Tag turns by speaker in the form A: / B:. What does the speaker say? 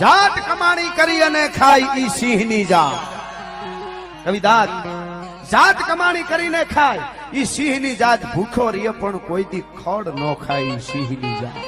A: જાત કમાણી કરી અને ખાય ઈ સિંહની જાત. કવિદાસ, જાત કમાણી કરીને ખાય ઈ સિંહની જાત. ભૂખો રહીએ પણ કોઈ દી ખડ ન ખાય સિંહની જાત.